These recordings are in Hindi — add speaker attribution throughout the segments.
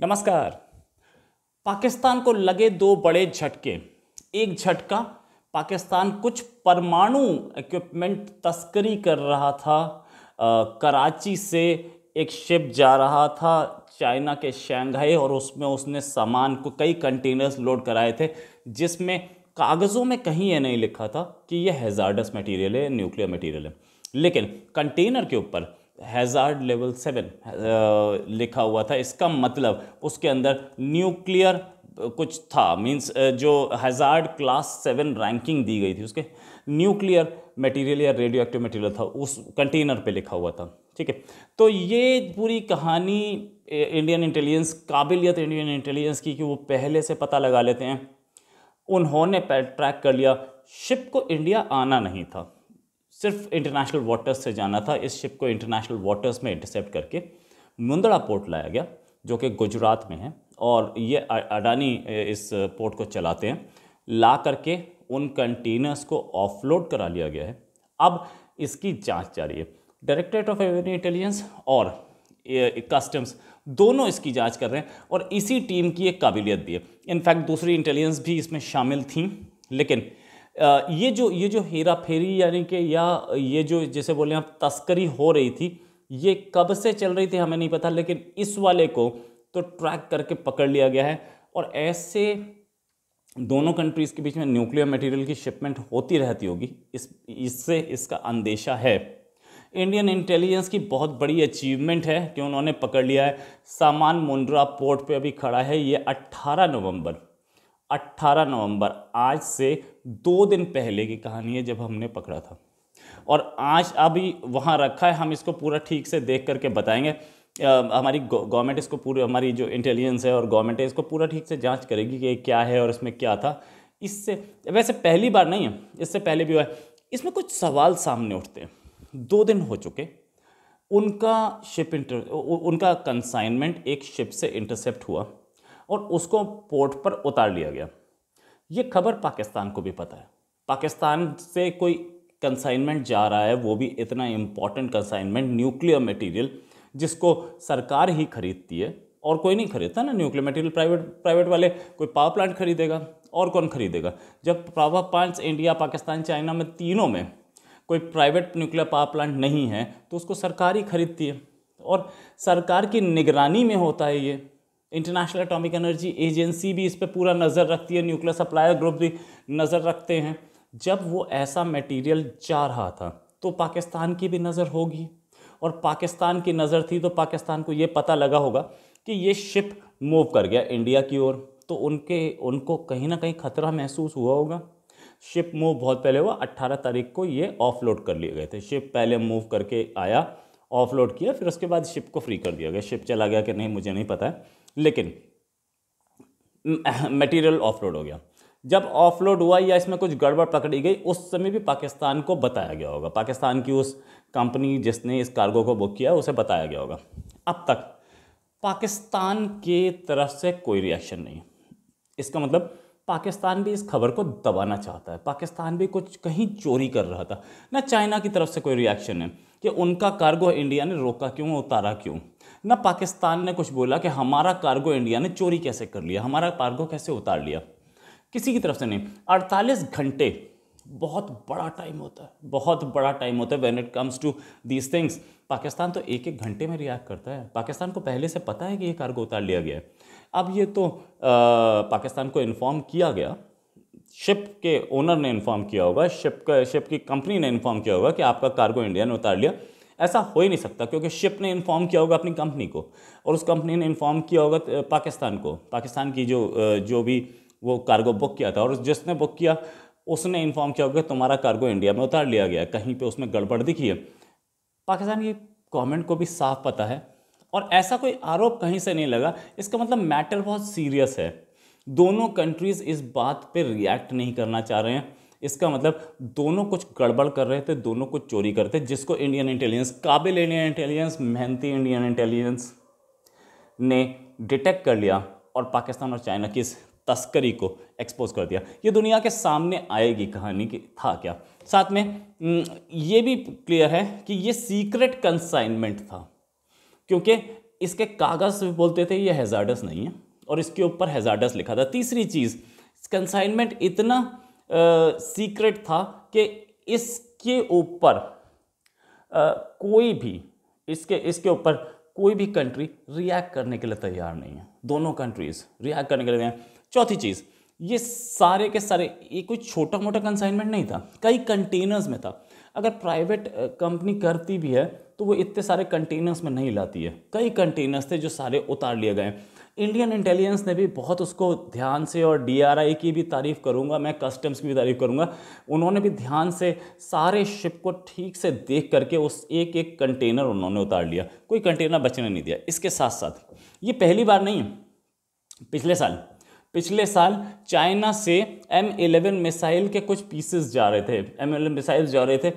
Speaker 1: नमस्कार। पाकिस्तान को लगे दो बड़े झटके। एक झटका पाकिस्तान कुछ परमाणु इक्विपमेंट तस्करी कर रहा था। आ, कराची से एक शिप जा रहा था चाइना के शंघाई और उसमें उसने सामान को कई कंटेनर्स लोड कराए थे जिसमें कागज़ों में कहीं ये नहीं लिखा था कि यह हेजार्डस मटेरियल है न्यूक्लियर मटेरियल है। लेकिन कंटेनर के ऊपर हैज़ार्ड लेवल सेवन लिखा हुआ था। इसका मतलब उसके अंदर न्यूक्लियर कुछ था। मींस जो हैज़ार्ड क्लास सेवन रैंकिंग दी गई थी, उसके न्यूक्लियर मटेरियल या रेडियो एक्टिव मटेरियल था, उस कंटेनर पे लिखा हुआ था। ठीक है? तो ये पूरी कहानी इंडियन इंटेलिजेंस काबिलियत इंडियन इंटेलिजेंस की कि वो पहले से पता लगा लेते हैं। उन्होंने ट्रैक कर लिया शिप को इंडिया आना नहीं था। सिर्फ़ इंटरनेशनल वाटर्स से जाना था, इस शिप को इंटरनेशनल वाटर्स में इंटरसेप्ट करके मुंदड़ा पोर्ट लाया गया, जो कि गुजरात में है, और ये अडानी इस पोर्ट को चलाते हैं। ला करके उन कंटेनर्स को ऑफलोड करा लिया गया है। अब इसकी जाँच जारी है। डायरेक्टरेट ऑफ़ एवेन्यू इंटेलिजेंस और कस्टम्स दोनों इसकी जाँच कर रहे हैं, और इसी टीम की एक काबिलियत भी है। इनफैक्ट दूसरी इंटेलिजेंस भी इसमें शामिल थी, लेकिन ये जो ये जो हेरा फेरी यानी कि या ये जो जैसे बोले आप, तस्करी हो रही थी, ये कब से चल रही थी हमें नहीं पता, लेकिन इस वाले को तो ट्रैक करके पकड़ लिया गया है। और ऐसे दोनों कंट्रीज़ के बीच में न्यूक्लियर मटेरियल की शिपमेंट होती रहती होगी, इस, इससे इसका अंदेशा है। इंडियन इंटेलिजेंस की बहुत बड़ी अचीवमेंट है कि उन्होंने पकड़ लिया है। सामान मुंड्रा पोर्ट पे अभी खड़ा है, ये 18 नवंबर। 18 नवंबर आज से दो दिन पहले की कहानी है जब हमने पकड़ा था। और आज अभी वहाँ रखा है हम इसको पूरा ठीक से देख करके बताएँगे। आ, हमारी गवर्नमेंट इसको पूरी हमारी जो इंटेलिजेंस है और गवर्नमेंट है इसको पूरा ठीक से जाँच करेगी कि क्या है और इसमें क्या था। इससे वैसे पहली बार नहीं है इससे पहले भी हुआ है। इसमें कुछ सवाल सामने उठते हैं। दो दिन हो चुके उनका शिप इंटर उनका कंसाइनमेंट एक शिप से इंटरसेप्ट हुआ। और उसको पोर्ट पर उतार लिया गया। ये खबर पाकिस्तान को भी पता है। पाकिस्तान से कोई कंसाइनमेंट जा रहा है, वो भी इतना इंपॉर्टेंट कंसाइनमेंट न्यूक्लियर मटेरियल जिसको सरकार ही खरीदती है। और कोई नहीं खरीदता ना न्यूक्लियर मटेरियल प्राइवेट प्राइवेट वाले, कोई पावर प्लांट खरीदेगा और कौन खरीदेगा? जब power plants India Pakistan China में तीनों में कोई प्राइवेट न्यूक्लियर पावर प्लांट नहीं है तो उसको सरकार ही खरीदती है। और सरकार की निगरानी में होता है ये। इंटरनेशनल एटॉमिक एनर्जी एजेंसी भी इस पर पूरा नज़र रखती है न्यूक्लियर सप्लायर ग्रुप भी नज़र रखते हैं। जब वो ऐसा मटेरियल जा रहा था तो पाकिस्तान की भी नज़र होगी। और पाकिस्तान की नज़र थी तो पाकिस्तान को ये पता लगा होगा कि ये शिप मूव कर गया इंडिया की ओर। तो उनके, उनको कहीं ना कहीं खतरा महसूस हुआ होगा। शिप मूव बहुत पहले हुआ 18 तारीख को ये ऑफलोड कर लिए गए थे। शिप पहले मूव करके आया ऑफलोड किया, फिर उसके बाद शिप को फ्री कर दिया गया। शिप चला गया कि नहीं, मुझे नहीं पता है। लेकिन मटेरियल ऑफलोड हो गया। जब ऑफलोड हुआ या इसमें कुछ गड़बड़ पकड़ी गई, उस समय भी पाकिस्तान को बताया गया होगा। पाकिस्तान की उस कंपनी जिसने इस कार्गो को बुक किया, उसे बताया गया होगा। अब तक, पाकिस्तान के तरफ़ से कोई रिएक्शन नहीं। इसका मतलब पाकिस्तान भी इस खबर को दबाना चाहता है। पाकिस्तान भी कुछ कहीं चोरी कर रहा था। ना चाइना की तरफ़ से कोई रिएक्शन है। कि उनका कार्गो इंडिया ने रोका क्यों उतारा क्यों? ना पाकिस्तान ने कुछ बोला कि हमारा कार्गो इंडिया ने चोरी कैसे कर लिया हमारा कार्गो कैसे उतार लिया? किसी की तरफ़ से नहीं अड़तालीस घंटे बहुत बड़ा टाइम होता है बहुत बड़ा टाइम होता है when it comes to these things Pakistan तो एक एक घंटे में रिएक्ट करता है। पाकिस्तान को पहले से पता है कि ये कार्गो उतार लिया गया है। अब ये तो आ, पाकिस्तान को इन्फॉर्म किया गया शिप के ओनर ने इन्फॉर्म किया होगा शिप का शिप की कंपनी ने इन्फॉर्म किया होगा कि आपका कार्गो इंडिया ने उतार लिया। ऐसा हो ही नहीं सकता, क्योंकि शिप ने इन्फॉर्म किया होगा अपनी कंपनी को, और उस कंपनी ने इन्फॉर्म किया होगा पाकिस्तान को। पाकिस्तान की जो जो भी वो कार्गो बुक किया था, और जिसने बुक किया, उसने इन्फॉर्म किया होगा कि तुम्हारा कार्गो इंडिया में उतार लिया गया, कहीं पे उसमें गड़बड़ दिखी है। पाकिस्तान की गवर्नमेंट को भी साफ़ पता है, और ऐसा कोई आरोप कहीं से नहीं लगा। इसका मतलब मैटर बहुत सीरियस है। दोनों कंट्रीज़ इस बात पे रिएक्ट नहीं करना चाह रहे हैं। इसका मतलब दोनों कुछ गड़बड़ कर रहे थे, दोनों कुछ चोरी करते जिसको इंडियन इंटेलिजेंस काबिल इंडियन इंटेलिजेंस मेहनती इंडियन इंटेलिजेंस ने डिटेक्ट कर लिया और पाकिस्तान और चाइना की इस तस्करी को एक्सपोज कर दिया। ये दुनिया के सामने आएगी कहानी की था क्या? साथ में ये भी क्लियर है कि ये सीक्रेट कंसाइनमेंट था। क्योंकि इसके कागज़ बोलते थे, ये हेजार्डस नहीं है। और इसके ऊपर हेजार्डस लिखा था। तीसरी चीज़ कंसाइनमेंट इतना सीक्रेट था कि इसके ऊपर कोई भी, इसके इसके ऊपर कोई भी कंट्री रिएक्ट करने के लिए तैयार नहीं है। दोनों कंट्रीज़ रिएक्ट करने के लिए चौथी चीज़, ये सारे के सारे, ये कोई छोटा मोटा कंसाइनमेंट नहीं था। कई कंटेनर्स में था। अगर प्राइवेट कंपनी करती भी है तो वो इतने सारे कंटेनर्स में नहीं लाती है। कई कंटेनर्स थे जो सारे उतार लिए गए। इंडियन इंटेलिजेंस ने भी बहुत उसको ध्यान से और डीआरआई की भी तारीफ़ करूँगा, मैं कस्टम्स की भी तारीफ़ करूँगा। उन्होंने भी ध्यान से सारे शिप को ठीक से देख करके उस एक एक कंटेनर उन्होंने उतार लिया। कोई कंटेनर बचने नहीं दिया। इसके साथ साथ ये पहली बार नहीं पिछले साल पिछले साल चाइना से एम एलेवन मिसाइल के कुछ पीसेस जा रहे थे। एम एलेवन मिसाइल जा रहे थे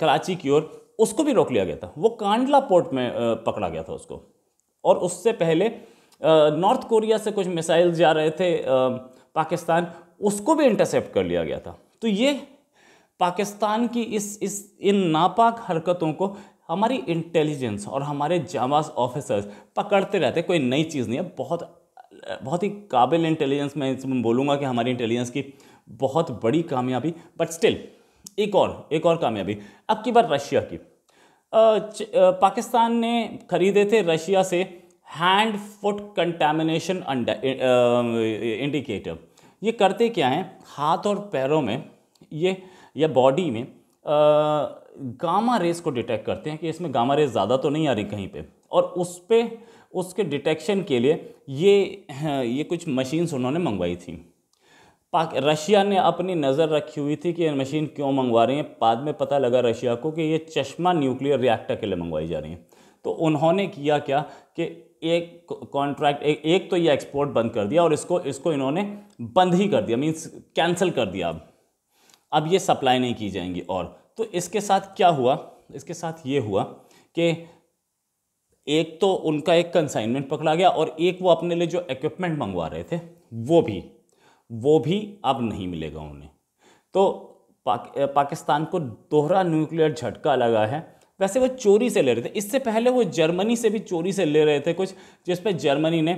Speaker 1: कराची की ओर। उसको भी रोक लिया गया था। वो कांडला पोर्ट में पकड़ा गया था उसको। और उससे पहले नॉर्थ कोरिया से कुछ मिसाइल जा रहे थे पाकिस्तान। उसको भी इंटरसेप्ट कर लिया गया था। तो ये पाकिस्तान की इस इस, इन नापाक हरकतों को हमारी इंटेलिजेंस और हमारे जामाज ऑफिसर्स पकड़ते रहते। कोई नई चीज़ नहीं है। बहुत बहुत ही काबिल इंटेलिजेंस मैं इसमें बोलूँगा कि हमारी इंटेलिजेंस की बहुत बड़ी कामयाबी बट स्टिल एक और एक और कामयाबी। अब की बार रशिया की। पाकिस्तान ने खरीदे थे रशिया से हैंड फुट कंटेमिनेशन इंडिकेटर ये करते क्या हैं? हाथ और पैरों में ये, या बॉडी में गामा रेस को डिटेक्ट करते हैं कि इसमें गामा रेस ज़्यादा तो नहीं आ रही कहीं पे। और उस पर उसके डिटेक्शन के लिए ये ये कुछ मशीन्स उन्होंने मंगवाई थी। पाक रशिया ने अपनी नज़र रखी हुई थी कि ये मशीन क्यों मंगवा रही हैं। बाद में पता लगा रशिया को कि ये चश्मा न्यूक्लियर रिएक्टर के लिए मंगवाई जा रही हैं। तो उन्होंने किया क्या कि एक कॉन्ट्रैक्ट एक, एक तो ये एक्सपोर्ट बंद कर दिया और इसको इसको इन्होंने बंद ही कर दिया मीन्स कैंसिल कर दिया अब। अब ये सप्लाई नहीं की जाएँगी और। तो इसके साथ क्या हुआ? इसके साथ ये हुआ कि एक तो उनका एक कंसाइनमेंट पकड़ा गया और एक वो अपने लिए जो इक्विपमेंट मंगवा रहे थे वो भी वो भी अब नहीं मिलेगा उन्हें। तो पाक, पाकिस्तान को दोहरा न्यूक्लियर झटका लगा है। वैसे वो चोरी से ले रहे थे। इससे पहले वो जर्मनी से भी चोरी से ले रहे थे कुछ जिस पर जर्मनी ने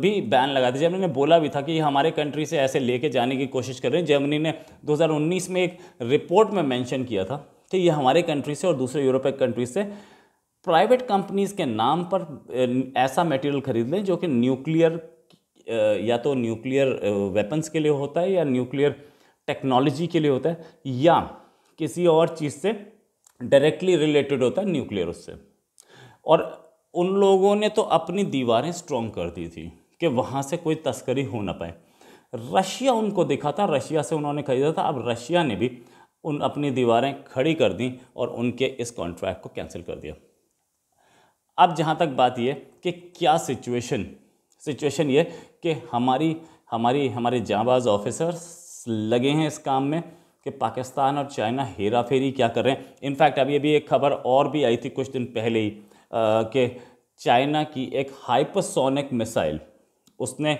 Speaker 1: भी बैन लगा दिया। जर्मनी ने बोला भी था कि हमारे कंट्री से ऐसे लेके जाने की कोशिश कर रहे हैं। जर्मनी ने 2019 में एक रिपोर्ट में मेंशन किया था कि ये हमारे कंट्री से और दूसरे यूरोपीय कंट्री से प्राइवेट कंपनीज़ के नाम पर ऐसा मटेरियल खरीद लें जो कि न्यूक्लियर या तो न्यूक्लियर वेपन्स के लिए होता है या न्यूक्लियर टेक्नोलॉजी के लिए होता है, या किसी और चीज़ से डायरेक्टली रिलेटेड होता है न्यूक्लियर उससे। और उन लोगों ने तो अपनी दीवारें स्ट्रॉन्ग कर दी थी कि वहाँ से कोई तस्करी हो ना पाए। रशिया उनको दिखा था, रशिया से उन्होंने खरीदा था, अब रशिया ने भी उन अपनी दीवारें खड़ी कर दी और उनके इस कॉन्ट्रैक्ट को कैंसिल कर दिया। अब जहाँ तक बात ये कि क्या सिचुएशन सिचुएशन ये कि हमारी हमारी, हमारे जाँबाज ऑफिसर्स लगे हैं इस काम में कि पाकिस्तान और चाइना हेरा फेरी क्या कर रहे हैं। इनफैक्ट अभी अभी एक खबर और भी आई थी कुछ दिन पहले ही कि चाइना की एक हाइपरसोनिक मिसाइल उसने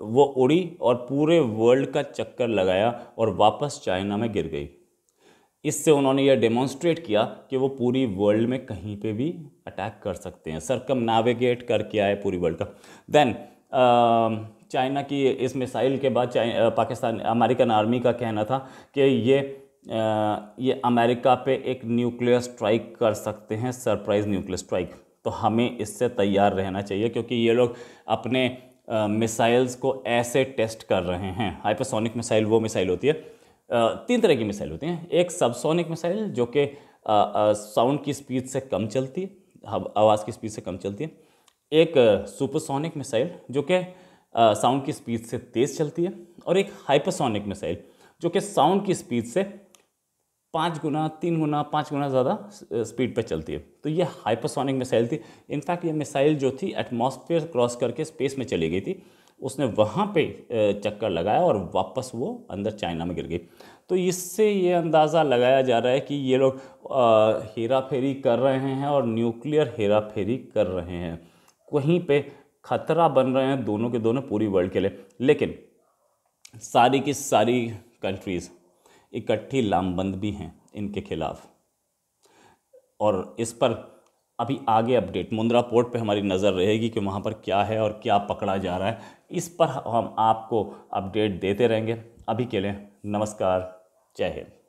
Speaker 1: वो उड़ी और पूरे वर्ल्ड का चक्कर लगाया और वापस चाइना में गिर गई। इससे उन्होंने ये डेमोन्स्ट्रेट किया कि वो पूरी वर्ल्ड में कहीं पे भी अटैक कर सकते हैं। सरकम नाविगेट करके आए पूरी वर्ल्ड का। देन चाइना की इस मिसाइल के बाद पाकिस्तान, अमेरिकन आर्मी का कहना था कि ये ये अमेरिका पे एक न्यूक्लियर स्ट्राइक कर सकते हैं सरप्राइज़ न्यूक्लियर स्ट्राइक तो हमें इससे तैयार रहना चाहिए क्योंकि ये लोग अपने मिसाइल्स को ऐसे टेस्ट कर रहे हैं। हाइपरसोनिक मिसाइल वो मिसाइल होती है। तीन तरह की मिसाइल होती हैं। एक सबसोनिक मिसाइल, जो कि साउंड की स्पीड से कम चलती है आवाज़ की स्पीड से कम चलती है। एक सुपरसोनिक मिसाइल, जो कि साउंड की स्पीड से तेज़ चलती है। और एक हाइपरसोनिक मिसाइल, जो कि साउंड की स्पीड से पाँच गुना, तीन गुना, पाँच गुना ज़्यादा स्पीड पर चलती है। तो ये हाइपरसोनिक मिसाइल थी। इनफैक्ट ये मिसाइल जो थी, एटमॉस्फेयर क्रॉस करके स्पेस में चली गई थी। उसने वहाँ पे चक्कर लगाया और वापस वो अंदर चाइना में गिर गई। तो इससे ये अंदाज़ा लगाया जा रहा है कि ये लोग हेरा फेरी कर रहे हैं और न्यूक्लियर हेरा फेरी कर रहे हैं। कहीं पे खतरा बन रहे हैं दोनों के दोनों पूरी वर्ल्ड के लिए। लेकिन सारी की सारी कंट्रीज़ इकट्ठी लामबंद भी हैं इनके खिलाफ। और इस पर अभी आगे अपडेट, मुंद्रा पोर्ट पे हमारी नज़र रहेगी कि वहाँ पर क्या है और क्या पकड़ा जा रहा है। इस पर हम आपको अपडेट देते रहेंगे। अभी के लिए नमस्कार, जय हिंद।